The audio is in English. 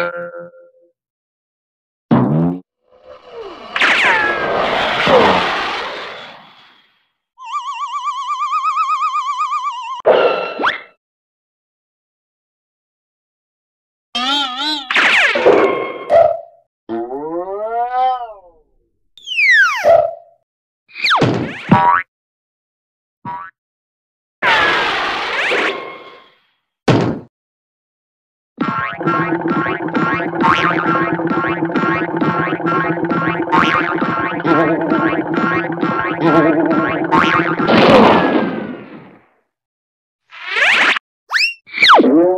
Oh. You